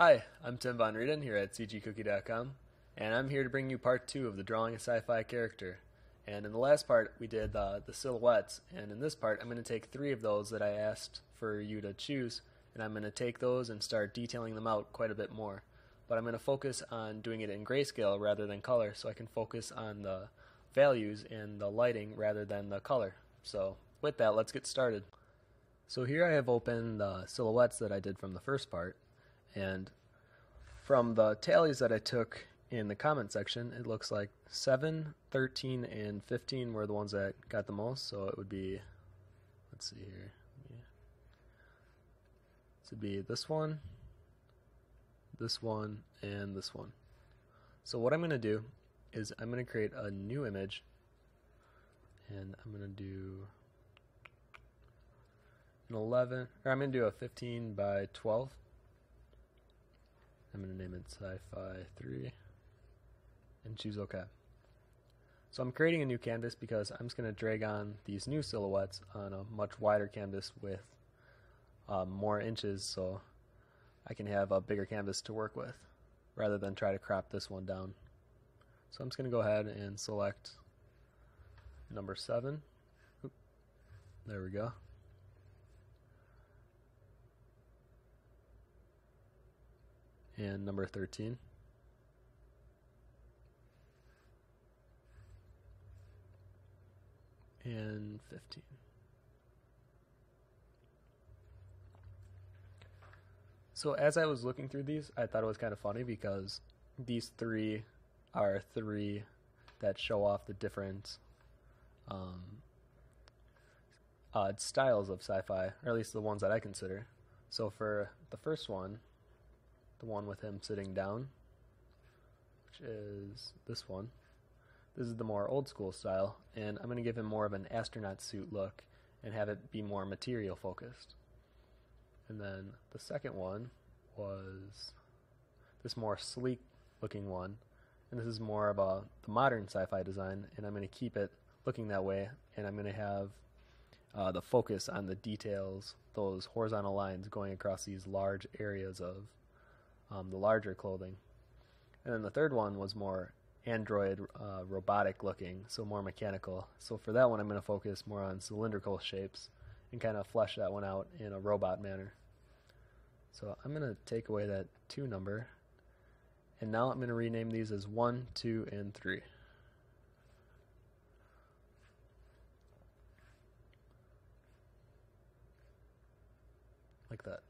Hi, I'm Tim Von Rueden here at cgcookie.com, and I'm here to bring you part two of the drawing a sci-fi character. And in the last part, we did uh, the silhouettes, and in this part, I'm going to take three of those that I asked for you to choose, and I'm going to take those and start detailing them out quite a bit more. But I'm going to focus on doing it in grayscale rather than color, so I can focus on the values and the lighting rather than the color. So with that, let's get started. So here I have open the silhouettes that I did from the first part, and from the tallies that I took in the comment section, it looks like 7, 13, and 15 were the ones that got the most, so it would be, let's see here, this would be this one, this one, and this one. So what I'm going to do is I'm going to create a new image, and I'm going to do an 11, or I'm going to do a 15 by 12. I'm going to name it sci-fi 3 and choose OK. So I'm creating a new canvas because I'm just going to drag on these new silhouettes on a much wider canvas with um, more inches so I can have a bigger canvas to work with rather than try to crop this one down. So I'm just going to go ahead and select number 7. Oop, there we go. And number 13. And 15. So as I was looking through these, I thought it was kind of funny because these three are three that show off the different um, uh, styles of sci-fi, or at least the ones that I consider. So for the first one, the one with him sitting down, which is this one. This is the more old school style, and I'm going to give him more of an astronaut suit look and have it be more material focused. And then the second one was this more sleek looking one, and this is more of a the modern sci-fi design, and I'm going to keep it looking that way, and I'm going to have uh, the focus on the details, those horizontal lines going across these large areas of um, the larger clothing. And then the third one was more android uh, robotic looking, so more mechanical. So for that one, I'm going to focus more on cylindrical shapes and kind of flesh that one out in a robot manner. So I'm going to take away that 2 number, and now I'm going to rename these as 1, 2, and 3. Like that.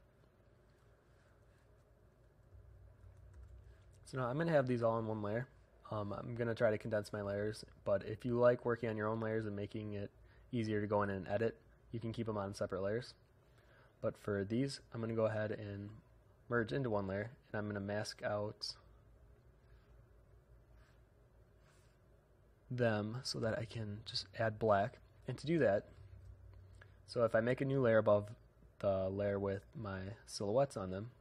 So now I'm going to have these all in one layer. Um, I'm going to try to condense my layers, but if you like working on your own layers and making it easier to go in and edit, you can keep them on separate layers. But for these, I'm going to go ahead and merge into one layer, and I'm going to mask out them so that I can just add black. And to do that, so if I make a new layer above the layer with my silhouettes on them,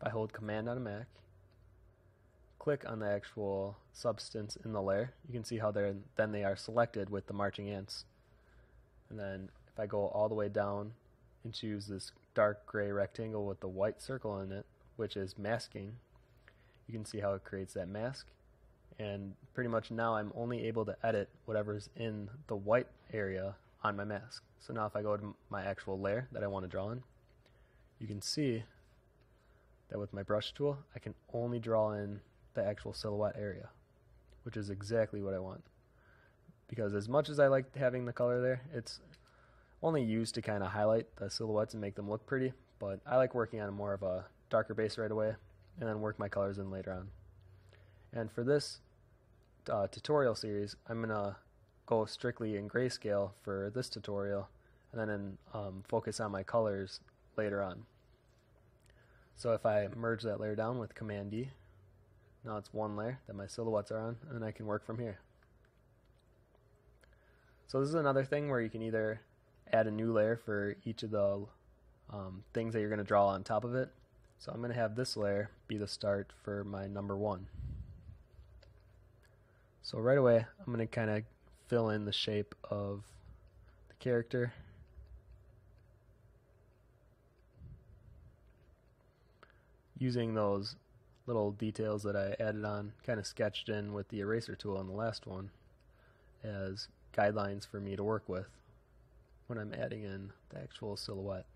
if I hold Command on a Mac click on the actual substance in the layer, you can see how they're then they are selected with the marching ants. And then if I go all the way down and choose this dark gray rectangle with the white circle in it, which is masking, you can see how it creates that mask. And pretty much now I'm only able to edit whatever's in the white area on my mask. So now if I go to my actual layer that I want to draw in, you can see that with my brush tool, I can only draw in the actual silhouette area, which is exactly what I want. Because as much as I like having the color there, it's only used to kind of highlight the silhouettes and make them look pretty, but I like working on more of a darker base right away and then work my colors in later on. And for this uh, tutorial series, I'm going to go strictly in grayscale for this tutorial and then um, focus on my colors later on. So if I merge that layer down with Command D, now it's one layer that my silhouettes are on, and I can work from here. So this is another thing where you can either add a new layer for each of the um, things that you're going to draw on top of it. So I'm going to have this layer be the start for my number one. So right away, I'm going to kind of fill in the shape of the character. using those little details that I added on, kind of sketched in with the eraser tool on the last one, as guidelines for me to work with when I'm adding in the actual silhouette.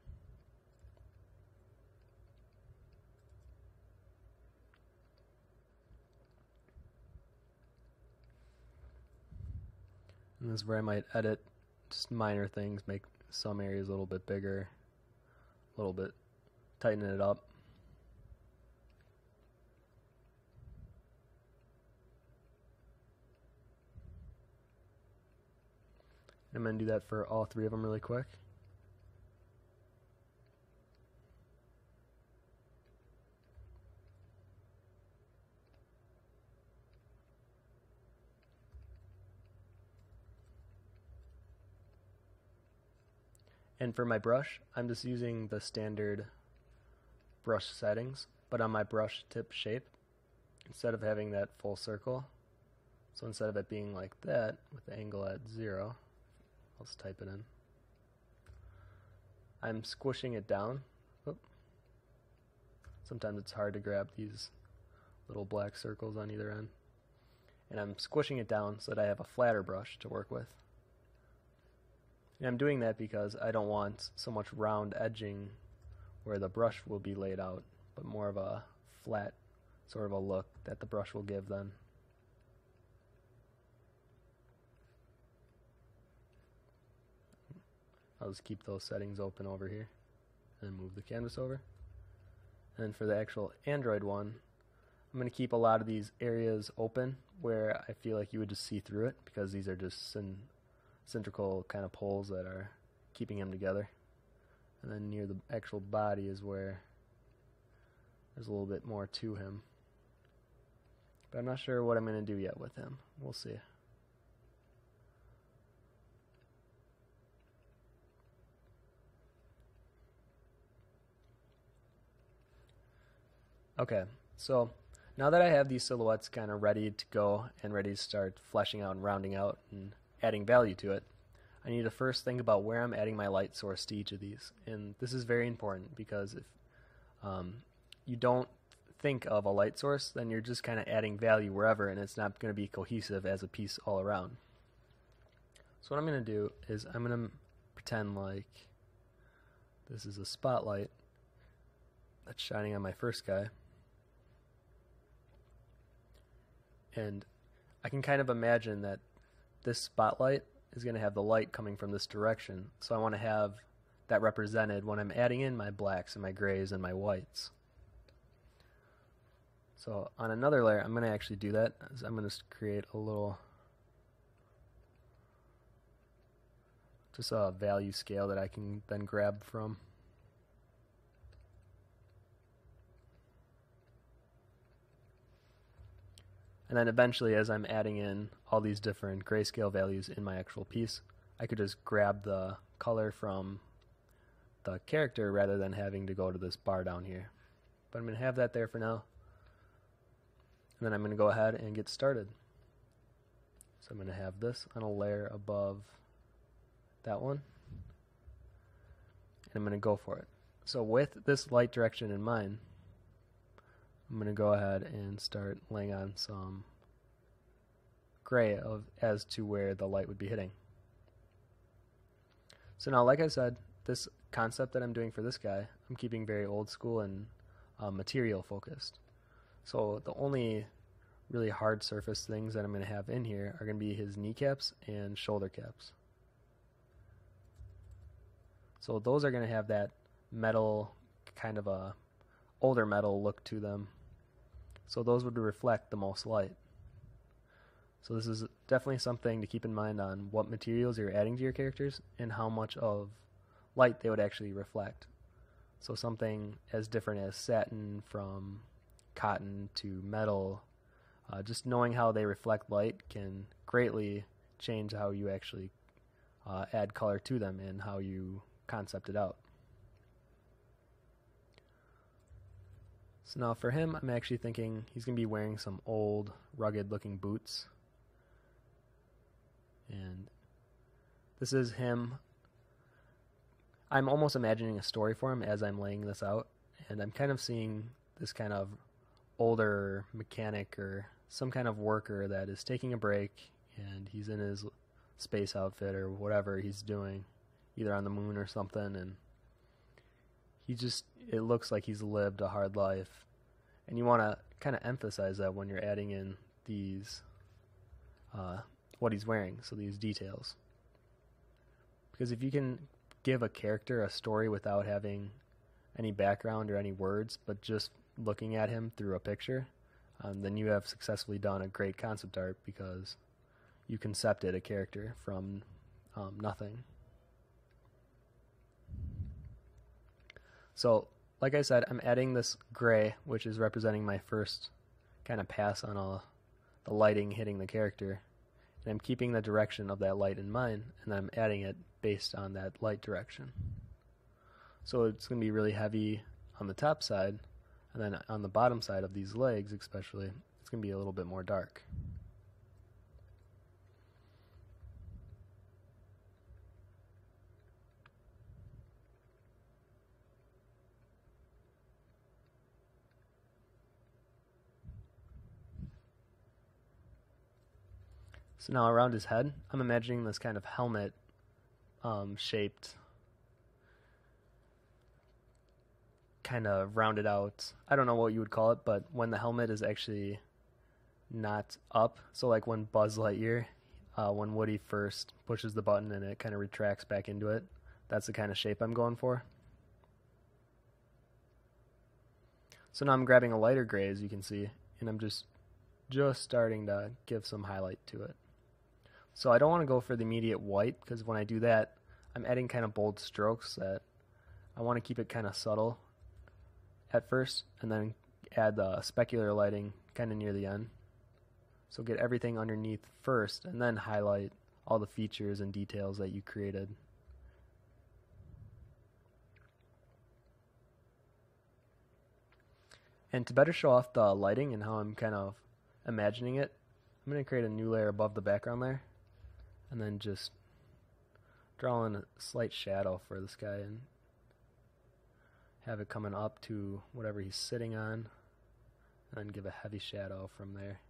And this is where I might edit just minor things, make some areas a little bit bigger, a little bit, tighten it up. I'm going to do that for all three of them really quick. And for my brush, I'm just using the standard brush settings, but on my brush tip shape, instead of having that full circle, so instead of it being like that with the angle at zero, type it in. I'm squishing it down. Oop. Sometimes it's hard to grab these little black circles on either end. And I'm squishing it down so that I have a flatter brush to work with. And I'm doing that because I don't want so much round edging where the brush will be laid out, but more of a flat sort of a look that the brush will give then. I'll just keep those settings open over here and move the canvas over. And for the actual Android one, I'm going to keep a lot of these areas open where I feel like you would just see through it because these are just cylindrical kind of poles that are keeping him together. And then near the actual body is where there's a little bit more to him. But I'm not sure what I'm going to do yet with him. We'll see. Okay, so now that I have these silhouettes kind of ready to go and ready to start fleshing out and rounding out and adding value to it, I need to first think about where I'm adding my light source to each of these. And this is very important because if um, you don't think of a light source, then you're just kind of adding value wherever and it's not going to be cohesive as a piece all around. So what I'm going to do is I'm going to pretend like this is a spotlight that's shining on my first guy. And I can kind of imagine that this spotlight is going to have the light coming from this direction. So I want to have that represented when I'm adding in my blacks and my grays and my whites. So on another layer, I'm going to actually do that. I'm going to create a little, just a value scale that I can then grab from. And then eventually, as I'm adding in all these different grayscale values in my actual piece, I could just grab the color from the character rather than having to go to this bar down here. But I'm going to have that there for now. And then I'm going to go ahead and get started. So I'm going to have this on a layer above that one. And I'm going to go for it. So with this light direction in mind, I'm going to go ahead and start laying on some gray of as to where the light would be hitting. So now, like I said, this concept that I'm doing for this guy, I'm keeping very old school and uh, material focused. So the only really hard surface things that I'm going to have in here are going to be his kneecaps and shoulder caps. So those are going to have that metal kind of a older metal look to them so those would reflect the most light. So this is definitely something to keep in mind on what materials you're adding to your characters and how much of light they would actually reflect. So something as different as satin from cotton to metal, uh, just knowing how they reflect light can greatly change how you actually uh, add color to them and how you concept it out. So now for him, I'm actually thinking he's going to be wearing some old, rugged looking boots. And this is him. I'm almost imagining a story for him as I'm laying this out. And I'm kind of seeing this kind of older mechanic or some kind of worker that is taking a break and he's in his space outfit or whatever he's doing, either on the moon or something, and he just it looks like he's lived a hard life, and you want to kind of emphasize that when you're adding in these uh, what he's wearing, so these details, because if you can give a character a story without having any background or any words, but just looking at him through a picture, um, then you have successfully done a great concept art because you concepted a character from um, nothing. So, like I said, I'm adding this gray, which is representing my first kind of pass on all the lighting hitting the character. And I'm keeping the direction of that light in mind, and I'm adding it based on that light direction. So it's going to be really heavy on the top side, and then on the bottom side of these legs, especially, it's going to be a little bit more dark. So now around his head, I'm imagining this kind of helmet um, shaped, kind of rounded out. I don't know what you would call it, but when the helmet is actually not up, so like when Buzz Lightyear, uh, when Woody first pushes the button and it kind of retracts back into it, that's the kind of shape I'm going for. So now I'm grabbing a lighter gray, as you can see, and I'm just just starting to give some highlight to it. So I don't want to go for the immediate white because when I do that, I'm adding kind of bold strokes that I want to keep it kind of subtle at first and then add the specular lighting kind of near the end. So get everything underneath first and then highlight all the features and details that you created. And to better show off the lighting and how I'm kind of imagining it, I'm going to create a new layer above the background layer and then just draw in a slight shadow for this guy and have it coming up to whatever he's sitting on and give a heavy shadow from there.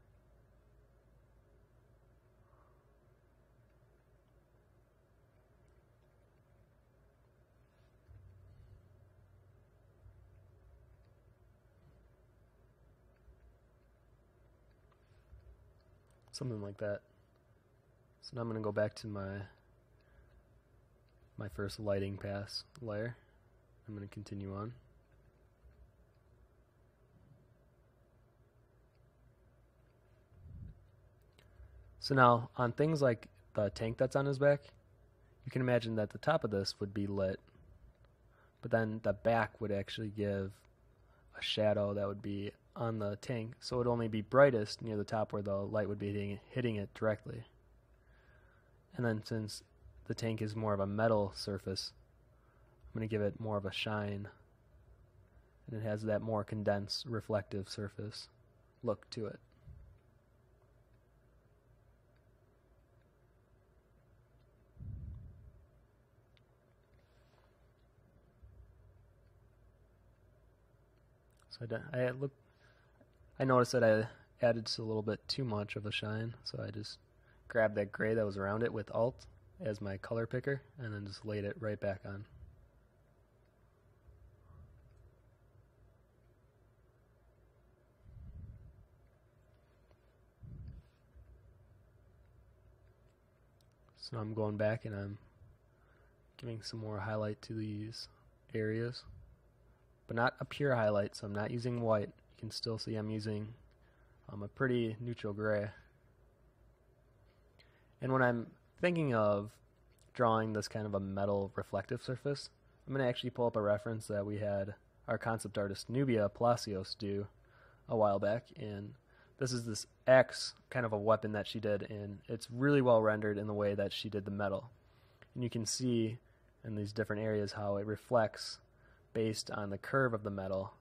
Something like that. So now I'm going to go back to my my first lighting pass layer. I'm going to continue on. So now on things like the tank that's on his back, you can imagine that the top of this would be lit, but then the back would actually give a shadow that would be on the tank, so it would only be brightest near the top where the light would be hitting, hitting it directly. And then since the tank is more of a metal surface, I'm going to give it more of a shine. And it has that more condensed, reflective surface look to it. So I, I look, I noticed that I added a little bit too much of a shine, so I just grabbed that gray that was around it with Alt as my color picker and then just laid it right back on. So I'm going back and I'm giving some more highlight to these areas. But not a pure highlight, so I'm not using white. You can still see I'm using um, a pretty neutral gray. And when I'm thinking of drawing this kind of a metal reflective surface, I'm going to actually pull up a reference that we had our concept artist Nubia Palacios do a while back. And this is this X kind of a weapon that she did, and it's really well rendered in the way that she did the metal. And you can see in these different areas how it reflects based on the curve of the metal,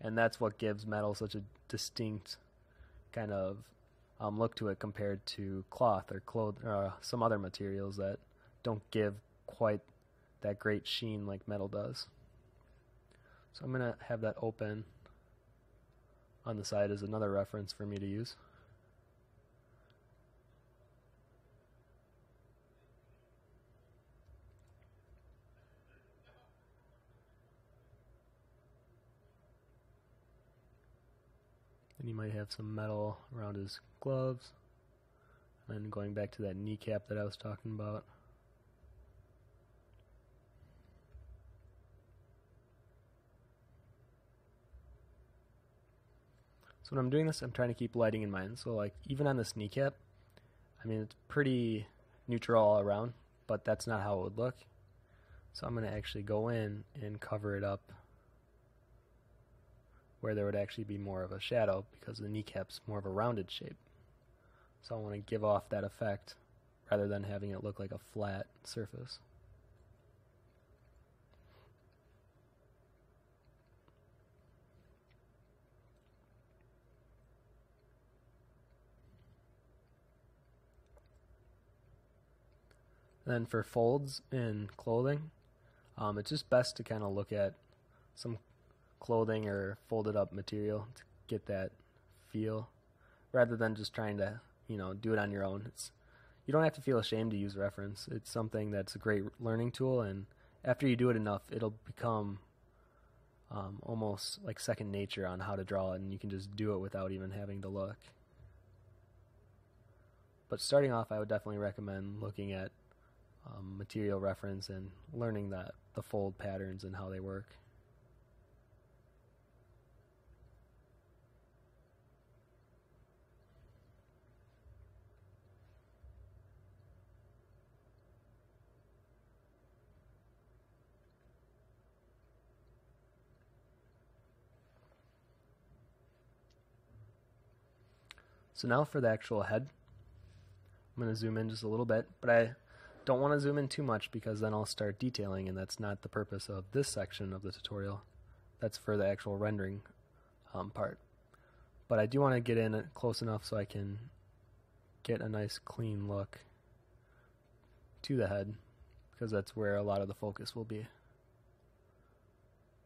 and that's what gives metal such a distinct kind of um, look to it compared to cloth or cloth or uh, some other materials that don't give quite that great sheen like metal does. So I'm going to have that open on the side as another reference for me to use. Might have some metal around his gloves. And then going back to that kneecap that I was talking about. So when I'm doing this, I'm trying to keep lighting in mind. So like even on this kneecap, I mean it's pretty neutral all around, but that's not how it would look. So I'm going to actually go in and cover it up where there would actually be more of a shadow because the kneecap's more of a rounded shape. So I want to give off that effect rather than having it look like a flat surface. Then for folds in clothing, um, it's just best to kind of look at some clothing or folded up material to get that feel rather than just trying to, you know, do it on your own. It's you don't have to feel ashamed to use reference. It's something that's a great learning tool and after you do it enough, it'll become um, almost like second nature on how to draw it, and you can just do it without even having to look. But starting off, I would definitely recommend looking at um, material reference and learning that the fold patterns and how they work. So now for the actual head. I'm going to zoom in just a little bit, but I don't want to zoom in too much because then I'll start detailing and that's not the purpose of this section of the tutorial. That's for the actual rendering um, part. But I do want to get in close enough so I can get a nice clean look to the head because that's where a lot of the focus will be.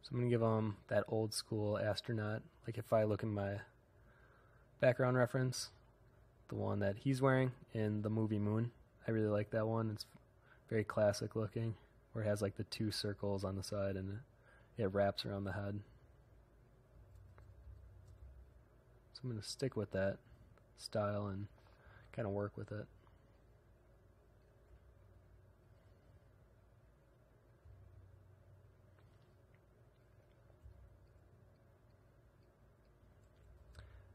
So I'm going to give him that old school astronaut. Like if I look in my background reference, the one that he's wearing in the movie Moon. I really like that one. It's very classic looking, where it has like the two circles on the side and it wraps around the head. So I'm going to stick with that style and kind of work with it.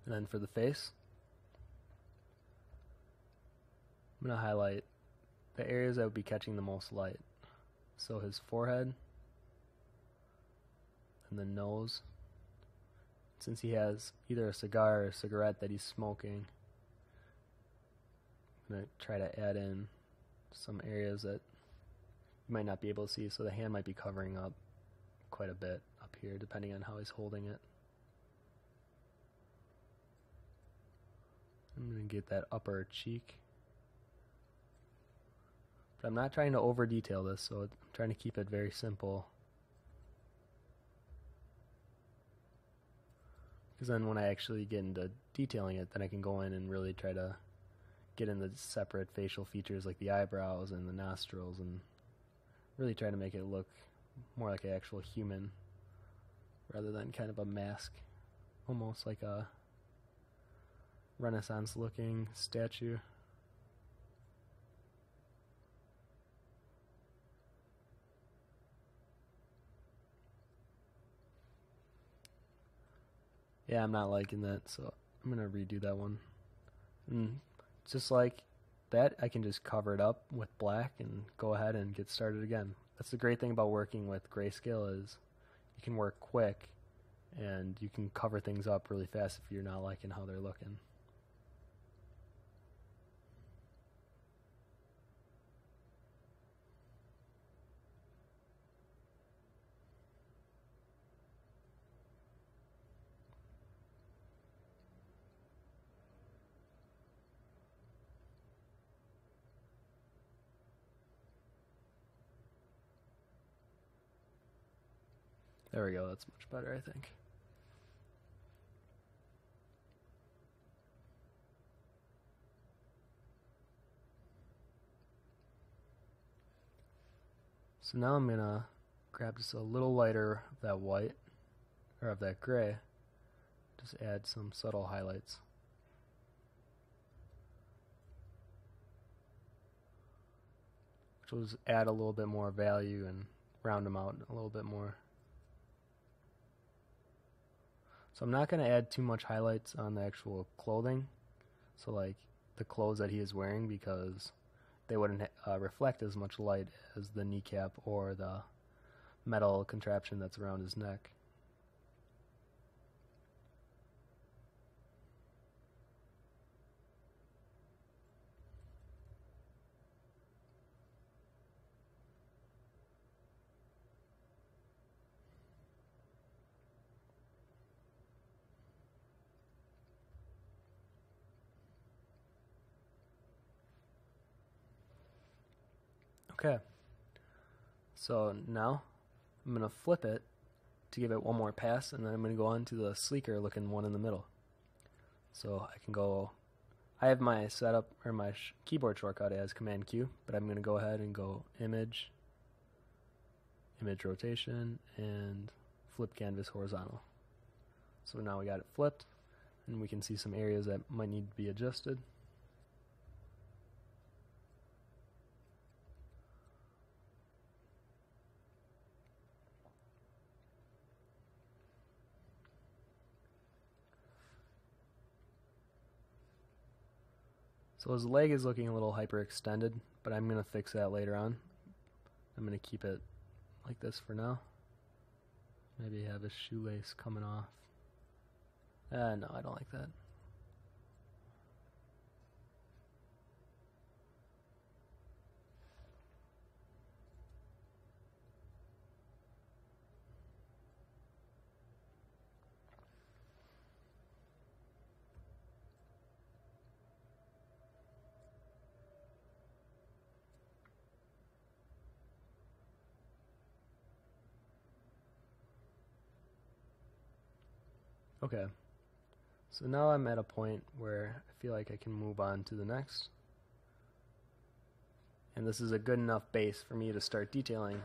And then for the face, I'm going to highlight the areas that would be catching the most light. So his forehead and the nose. Since he has either a cigar or a cigarette that he's smoking, I'm going to try to add in some areas that you might not be able to see. So the hand might be covering up quite a bit up here, depending on how he's holding it. I'm going to get that upper cheek. But I'm not trying to over detail this, so I'm trying to keep it very simple. Because then when I actually get into detailing it, then I can go in and really try to get in the separate facial features like the eyebrows and the nostrils and really try to make it look more like an actual human rather than kind of a mask. Almost like a Renaissance looking statue. Yeah, I'm not liking that, so I'm going to redo that one. And just like that, I can just cover it up with black and go ahead and get started again. That's the great thing about working with grayscale is you can work quick and you can cover things up really fast if you're not liking how they're looking. There we go, that's much better, I think. So now I'm gonna grab just a little lighter of that white, or of that gray, just add some subtle highlights. Which will just add a little bit more value and round them out a little bit more. So I'm not going to add too much highlights on the actual clothing. So like the clothes that he is wearing because they wouldn't uh, reflect as much light as the kneecap or the metal contraption that's around his neck. Okay. So now I'm going to flip it to give it one more pass, and then I'm going to go on to the sleeker looking one in the middle. So I can go, I have my setup or my sh keyboard shortcut as Command Q, but I'm going to go ahead and go Image, Image Rotation, and Flip Canvas Horizontal. So now we got it flipped, and we can see some areas that might need to be adjusted. So his leg is looking a little hyperextended, but I'm going to fix that later on. I'm going to keep it like this for now. Maybe have his shoelace coming off. Uh, no, I don't like that. Okay. So now I'm at a point where I feel like I can move on to the next. And this is a good enough base for me to start detailing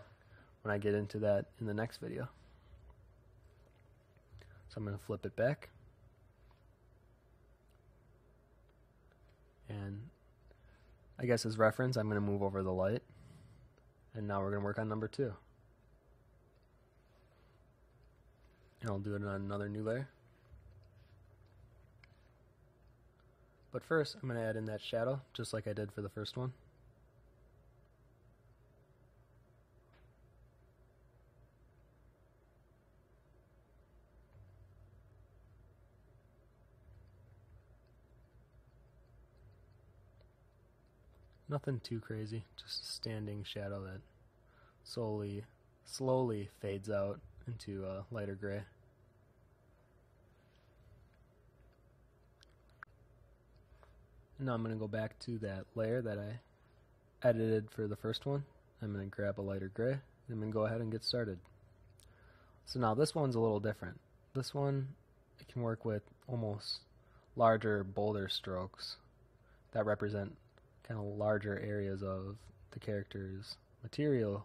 when I get into that in the next video. So I'm going to flip it back. And I guess as reference, I'm going to move over the light. And now we're going to work on number two. And I'll do it on another new layer. But first, I'm going to add in that shadow, just like I did for the first one. Nothing too crazy, just a standing shadow that slowly, slowly fades out into a lighter gray. Now I'm going to go back to that layer that I edited for the first one. I'm going to grab a lighter gray. And I'm going to go ahead and get started. So now this one's a little different. This one, it can work with almost larger, bolder strokes that represent kind of larger areas of the character's material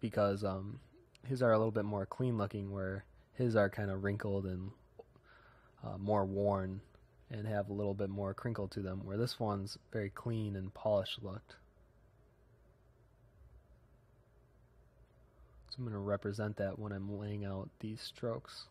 because um, his are a little bit more clean looking where his are kind of wrinkled and uh, more worn and have a little bit more crinkle to them, where this one's very clean and polished looked. So I'm going to represent that when I'm laying out these strokes.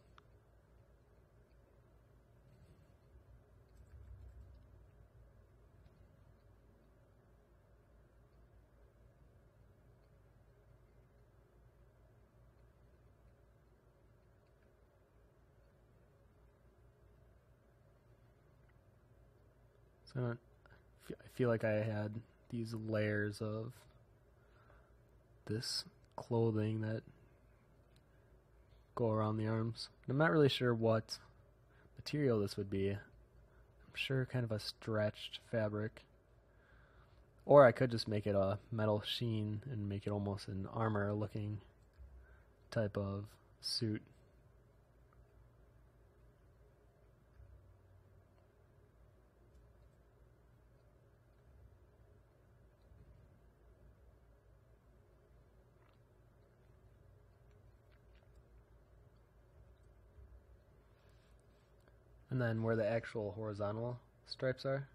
So I, I feel like I had these layers of this clothing that go around the arms. I'm not really sure what material this would be. I'm sure kind of a stretched fabric. Or I could just make it a metal sheen and make it almost an armor looking type of suit. And then where the actual horizontal stripes are,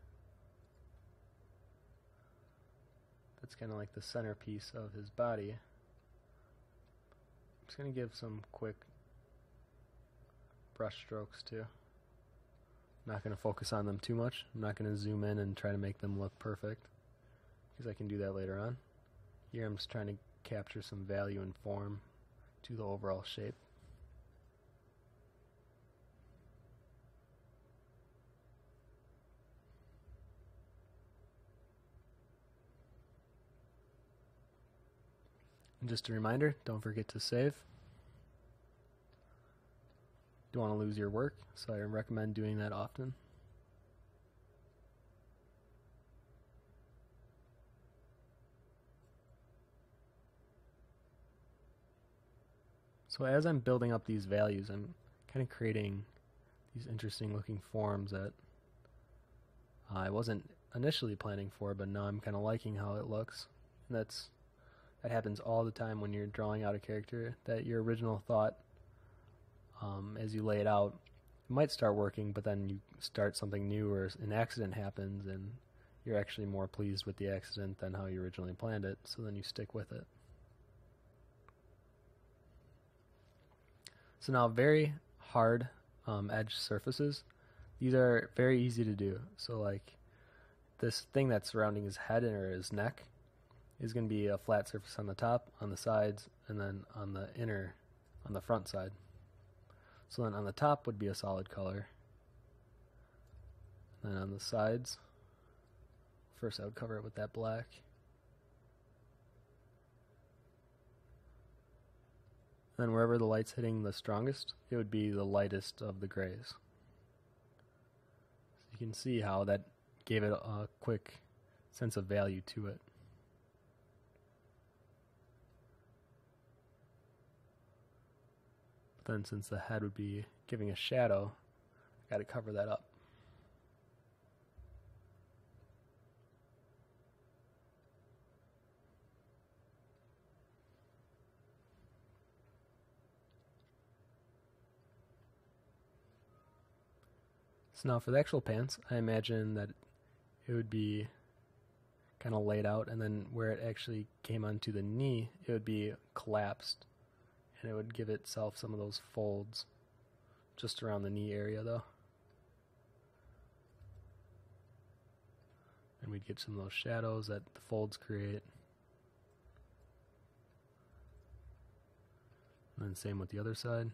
that's kind of like the centerpiece of his body. I'm just going to give some quick brush strokes too. I'm not going to focus on them too much. I'm not going to zoom in and try to make them look perfect because I can do that later on. Here I'm just trying to capture some value and form to the overall shape. Just a reminder, don't forget to save. Don't want to lose your work, so I recommend doing that often. So as I'm building up these values, I'm kind of creating these interesting looking forms that I wasn't initially planning for, but now I'm kind of liking how it looks. And that's that happens all the time when you're drawing out a character. That your original thought, um, as you lay it out, might start working, but then you start something new or an accident happens, and you're actually more pleased with the accident than how you originally planned it. So then you stick with it. So now very hard um, edge surfaces. These are very easy to do. So like this thing that's surrounding his head or his neck is going to be a flat surface on the top, on the sides, and then on the inner, on the front side. So then on the top would be a solid color. And then on the sides, first I would cover it with that black. Then wherever the light's hitting the strongest, it would be the lightest of the grays. So you can see how that gave it a quick sense of value to it. Then since the head would be giving a shadow, I got to cover that up. So now for the actual pants, I imagine that it would be kind of laid out, and then where it actually came onto the knee, it would be collapsed, and it would give itself some of those folds just around the knee area, though. And we'd get some of those shadows that the folds create. And then same with the other side.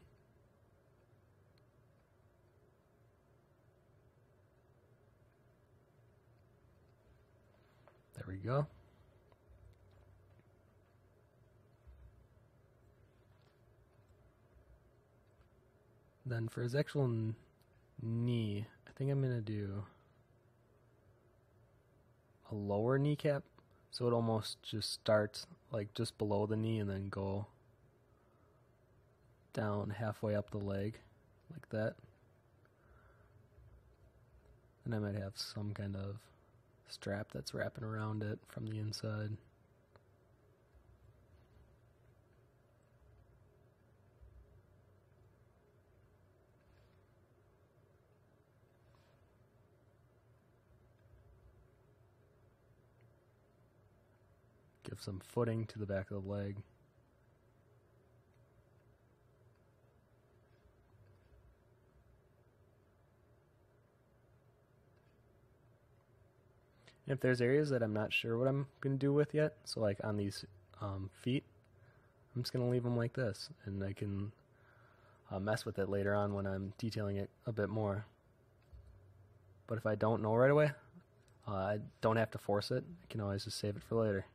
There we go. Then for his actual knee, I think I'm going to do a lower kneecap. So it almost just starts like just below the knee and then go down halfway up the leg like that. And I might have some kind of strap that's wrapping around it from the inside. Give some footing to the back of the leg. if there's areas that I'm not sure what I'm going to do with yet, so like on these um, feet, I'm just going to leave them like this, and I can uh, mess with it later on when I'm detailing it a bit more. But if I don't know right away, uh, I don't have to force it. I can always just save it for later.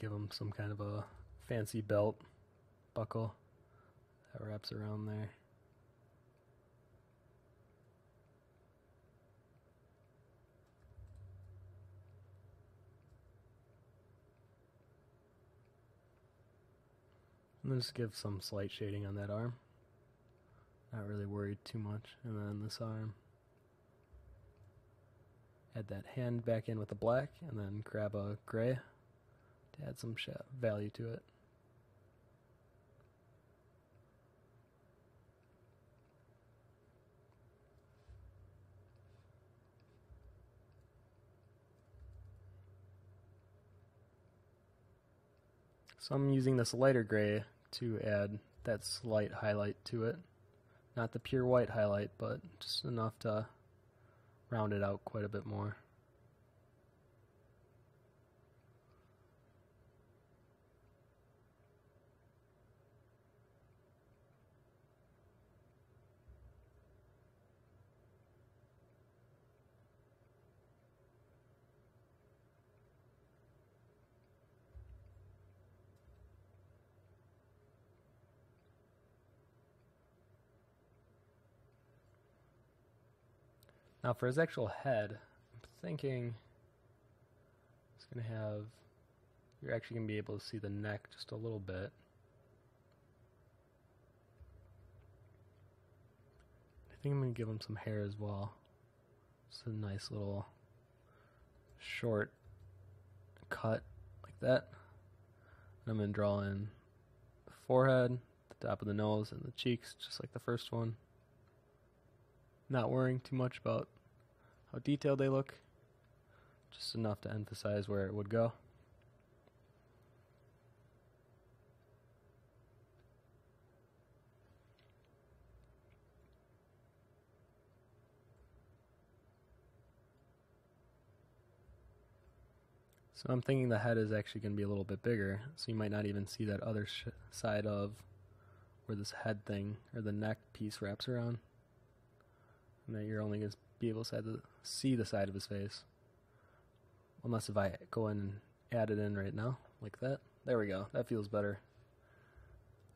give him some kind of a fancy belt buckle that wraps around there. And then just give some slight shading on that arm. Not really worried too much. And then this arm. Add that hand back in with the black and then grab a gray to add some value to it. So I'm using this lighter gray to add that slight highlight to it. Not the pure white highlight, but just enough to round it out quite a bit more. Now for his actual head, I'm thinking it's going to have, you're actually going to be able to see the neck just a little bit. I think I'm going to give him some hair as well. Just a nice little short cut like that. And I'm going to draw in the forehead, the top of the nose, and the cheeks, just like the first one not worrying too much about how detailed they look, just enough to emphasize where it would go. So I'm thinking the head is actually going to be a little bit bigger, so you might not even see that other side of where this head thing or the neck piece wraps around and that you're only going to be able to see the side of his face. Unless if I go in and add it in right now, like that. There we go. That feels better.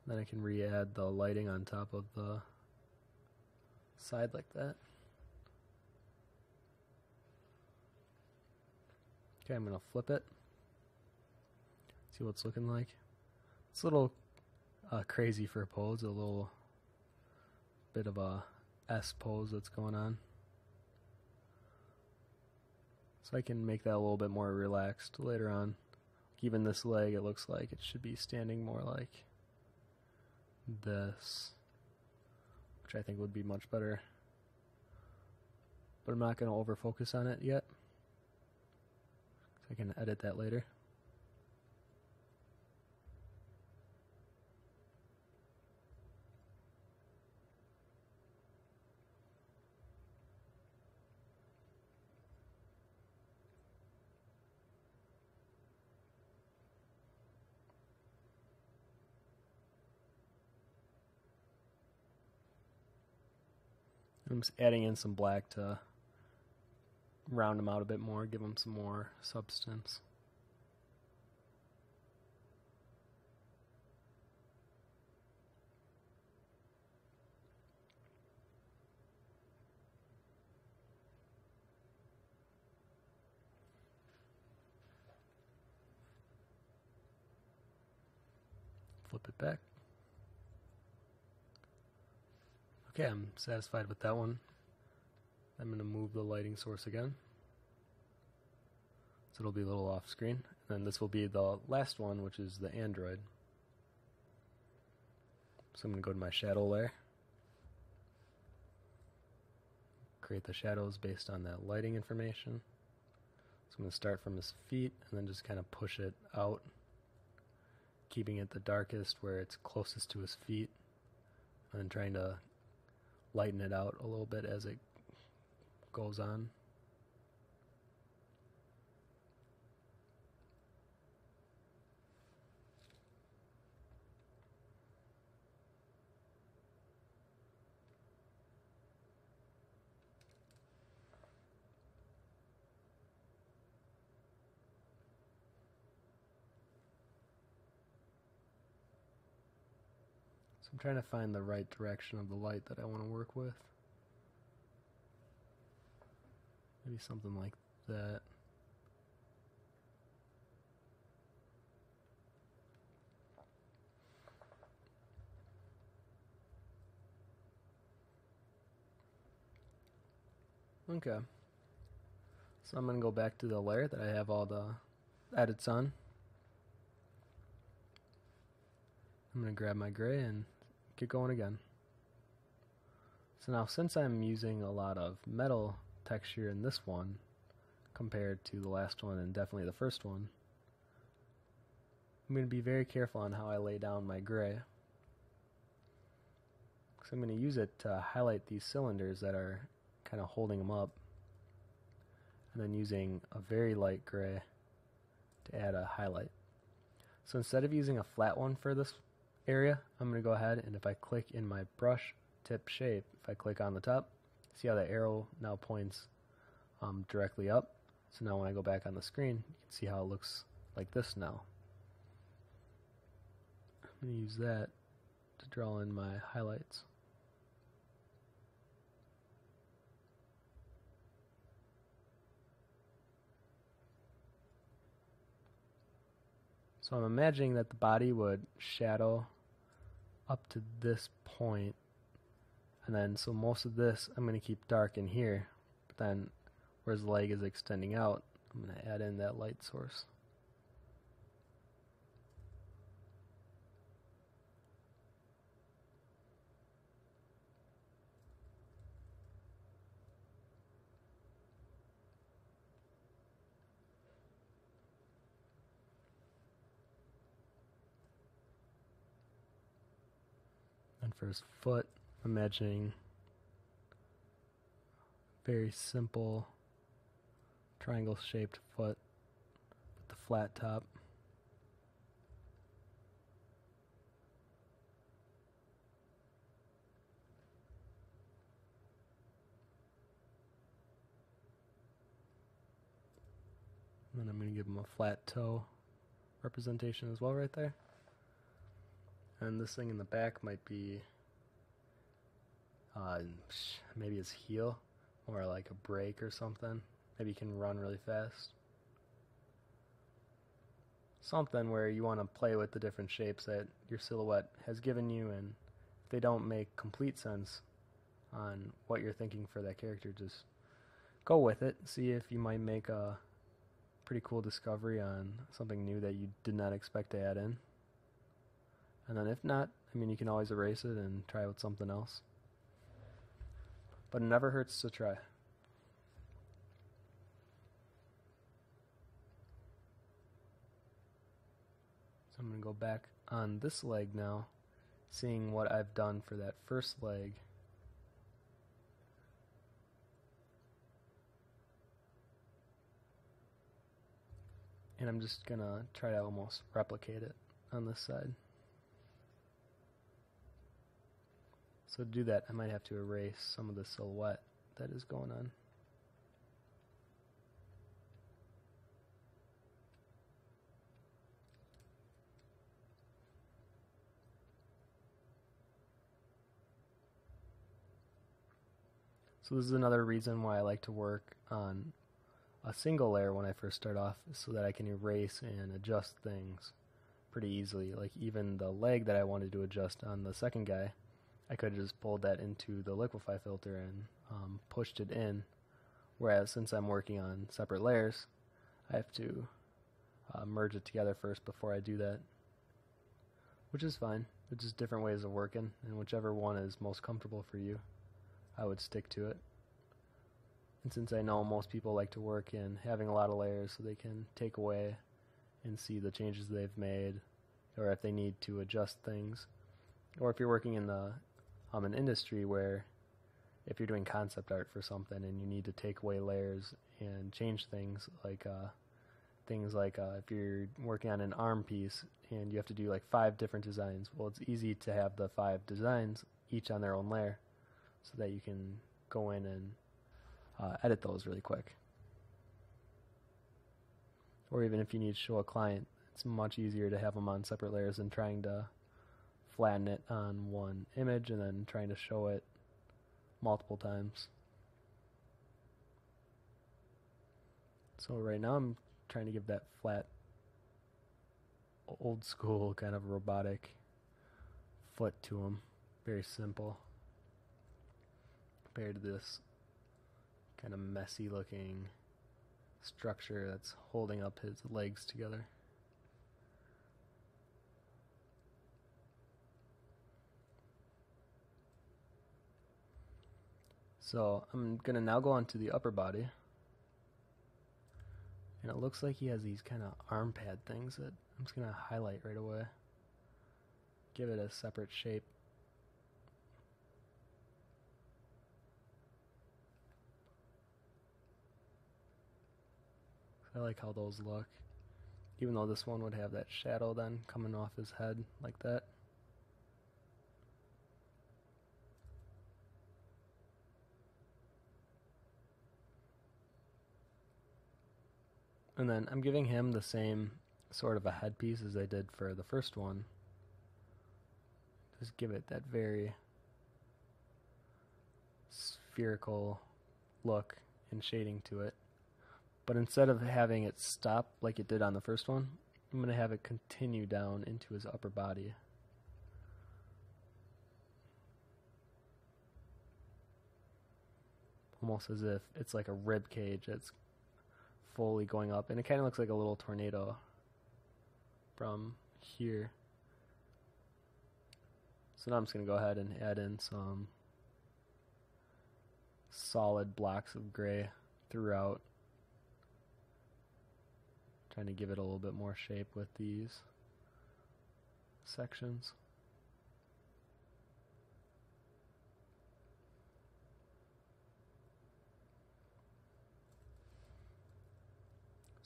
Then I can re-add the lighting on top of the side like that. Okay, I'm going to flip it. See what it's looking like. It's a little uh, crazy for a pose, a little bit of a S pose that's going on. So I can make that a little bit more relaxed later on. Even this leg, it looks like it should be standing more like this, which I think would be much better. But I'm not going to over focus on it yet. I can edit that later. I'm just adding in some black to round them out a bit more, give them some more substance. Flip it back. Okay, I'm satisfied with that one. I'm going to move the lighting source again. So it'll be a little off screen. And then this will be the last one, which is the Android. So I'm going to go to my shadow layer. Create the shadows based on that lighting information. So I'm going to start from his feet and then just kind of push it out, keeping it the darkest where it's closest to his feet, and then trying to lighten it out a little bit as it goes on. trying to find the right direction of the light that I want to work with. Maybe something like that. Okay. So I'm going to go back to the layer that I have all the edits on. I'm going to grab my gray and get going again. So now since I'm using a lot of metal texture in this one compared to the last one and definitely the first one, I'm going to be very careful on how I lay down my gray. Because I'm going to use it to highlight these cylinders that are kind of holding them up. And then using a very light gray to add a highlight. So instead of using a flat one for this area, I'm going to go ahead and if I click in my brush tip shape, if I click on the top, see how the arrow now points um, directly up. So now when I go back on the screen, you can see how it looks like this now. I'm going to use that to draw in my highlights. So I'm imagining that the body would shadow up to this point, and then so most of this I'm going to keep dark in here, but then where his leg is extending out, I'm going to add in that light source. For his foot. Imagining very simple triangle shaped foot with the flat top. And then I'm going to give him a flat toe representation as well right there. And this thing in the back might be uh, maybe his heel or like a brake or something. Maybe he can run really fast. Something where you want to play with the different shapes that your silhouette has given you, and if they don't make complete sense on what you're thinking for that character, just go with it. See if you might make a pretty cool discovery on something new that you did not expect to add in. And then if not, I mean, you can always erase it and try with something else. But it never hurts to try. So I'm going to go back on this leg now, seeing what I've done for that first leg. And I'm just going to try to almost replicate it on this side. So to do that, I might have to erase some of the silhouette that is going on. So this is another reason why I like to work on a single layer when I first start off so that I can erase and adjust things pretty easily. Like even the leg that I wanted to adjust on the second guy, I could have just pulled that into the liquify filter and um, pushed it in. Whereas since I'm working on separate layers, I have to uh, merge it together first before I do that. Which is fine. It's just different ways of working, and whichever one is most comfortable for you, I would stick to it. And since I know most people like to work in having a lot of layers so they can take away and see the changes they've made, or if they need to adjust things, or if you're working in the um, an industry where if you're doing concept art for something and you need to take away layers and change things like uh, things like uh, if you're working on an arm piece and you have to do like five different designs well it's easy to have the five designs each on their own layer so that you can go in and uh, edit those really quick. Or even if you need to show a client it's much easier to have them on separate layers than trying to flatten it on one image and then trying to show it multiple times. So right now I'm trying to give that flat old school kind of robotic foot to him. Very simple compared to this kind of messy looking structure that's holding up his legs together. So I'm going to now go on to the upper body. And it looks like he has these kind of arm pad things that I'm just going to highlight right away. Give it a separate shape. I like how those look. Even though this one would have that shadow then coming off his head like that. And then I'm giving him the same sort of a headpiece as I did for the first one. Just give it that very spherical look and shading to it. But instead of having it stop like it did on the first one, I'm going to have it continue down into his upper body. Almost as if it's like a rib cage that's fully going up, and it kind of looks like a little tornado from here. So now I'm just going to go ahead and add in some solid blocks of gray throughout. Trying to give it a little bit more shape with these sections.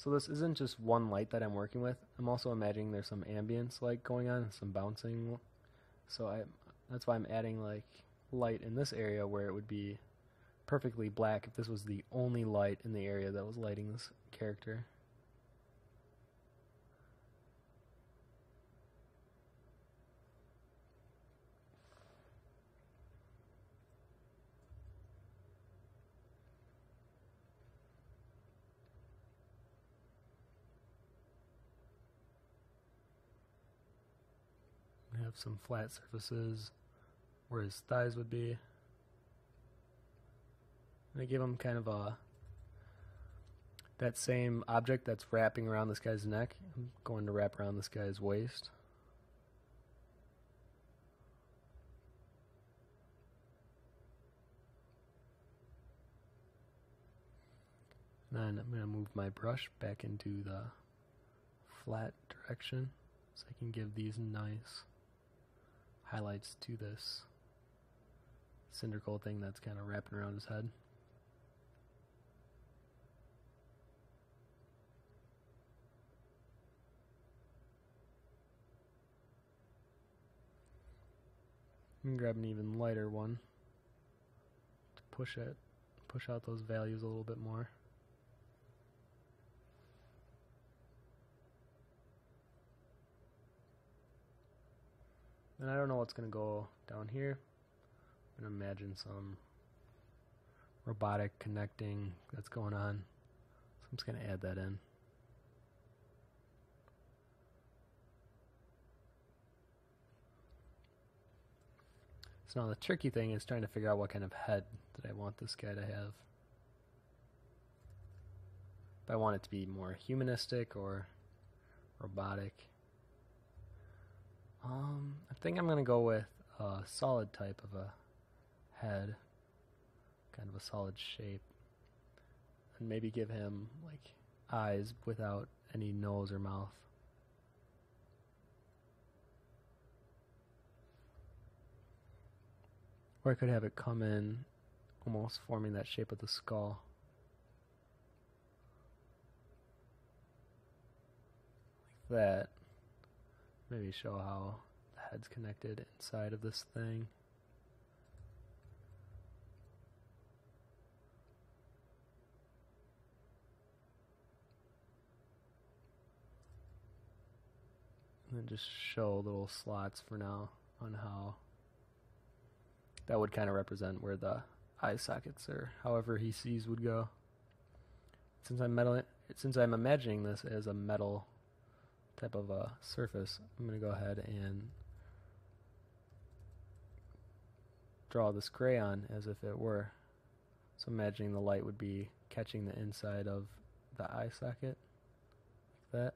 So this isn't just one light that I'm working with. I'm also imagining there's some ambience light going on, some bouncing. So I that's why I'm adding like light in this area where it would be perfectly black if this was the only light in the area that was lighting this character. Some flat surfaces where his thighs would be. And I give him kind of a that same object that's wrapping around this guy's neck. I'm going to wrap around this guy's waist. then I'm going to move my brush back into the flat direction so I can give these nice highlights to this cylindrical thing that's kind of wrapping around his head. Grab an even lighter one to push it, push out those values a little bit more. And I don't know what's going to go down here. I'm going to imagine some robotic connecting that's going on. So I'm just going to add that in. So now the tricky thing is trying to figure out what kind of head that I want this guy to have. If I want it to be more humanistic or robotic. Um, I think I'm going to go with a solid type of a head, kind of a solid shape, and maybe give him like eyes without any nose or mouth. Or I could have it come in almost forming that shape of the skull. Like that. Maybe show how the head's connected inside of this thing. And then just show little slots for now on how that would kind of represent where the eye sockets or however he sees would go. Since I'm metal, since I'm imagining this as a metal type of a surface, I'm going to go ahead and draw this gray on as if it were So imagining the light would be catching the inside of the eye socket, like that.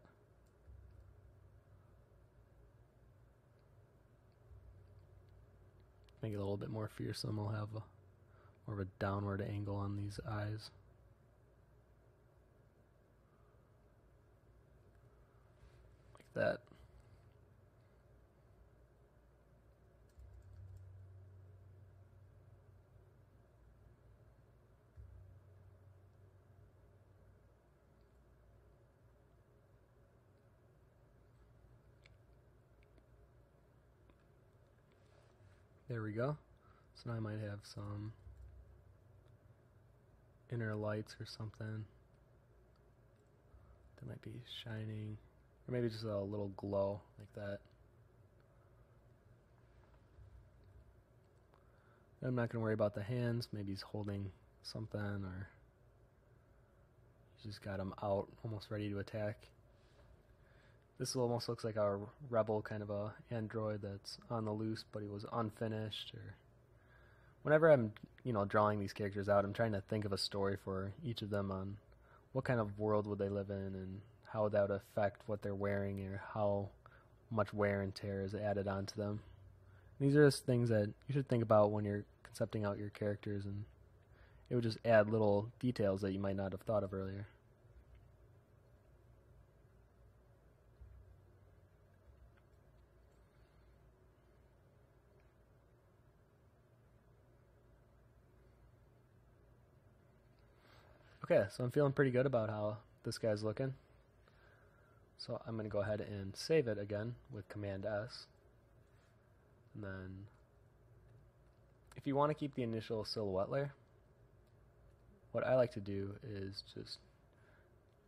Make it a little bit more fearsome. We'll have a, more of a downward angle on these eyes. That. There we go. So now I might have some inner lights or something that might be shining. Or maybe just a little glow like that. I'm not going to worry about the hands. Maybe he's holding something or he's just got him out, almost ready to attack. This almost looks like a rebel kind of a android that's on the loose, but he was unfinished. Or whenever I'm, you know, drawing these characters out, I'm trying to think of a story for each of them on what kind of world would they live in and how that would affect what they're wearing or how much wear and tear is added onto them. These are just things that you should think about when you're concepting out your characters, and it would just add little details that you might not have thought of earlier. Okay, so I'm feeling pretty good about how this guy's looking. So I'm going to go ahead and save it again with Command S. And then if you want to keep the initial silhouette layer, what I like to do is just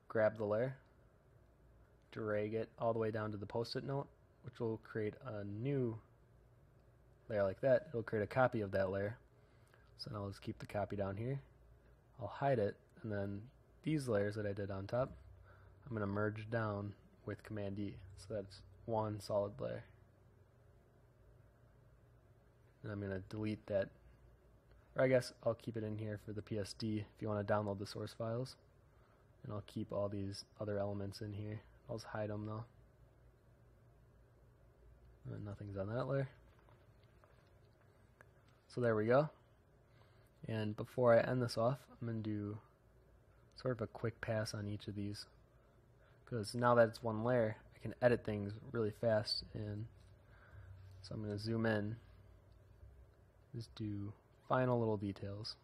grab the layer, drag it all the way down to the post-it note, which will create a new layer like that. It'll create a copy of that layer. So now let's keep the copy down here. I'll hide it and then these layers that I did on top, I'm going to merge down with Command E. So that's one solid layer. And I'm going to delete that. Or I guess I'll keep it in here for the PSD if you want to download the source files. And I'll keep all these other elements in here. I'll just hide them though. And nothing's on that layer. So there we go. And before I end this off, I'm going to do sort of a quick pass on each of these because now that it's one layer I can edit things really fast and so I'm going to zoom in. Just do final little details.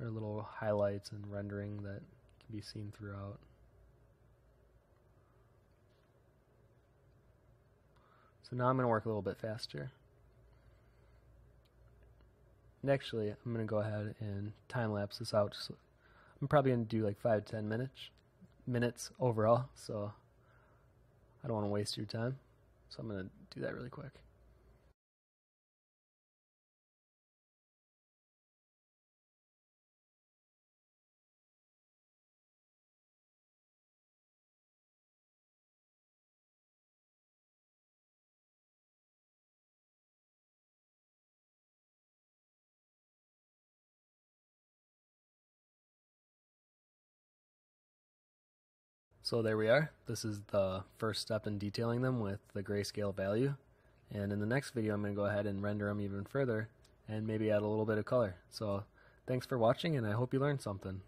Or little highlights and rendering that can be seen throughout. So now I'm going to work a little bit faster. And actually I'm going to go ahead and time lapse this out. So I'm probably gonna do like five ten minutes minutes overall, so I don't want to waste your time. So I'm gonna do that really quick. So there we are. This is the first step in detailing them with the grayscale value. And in the next video, I'm going to go ahead and render them even further and maybe add a little bit of color. So thanks for watching, and I hope you learned something.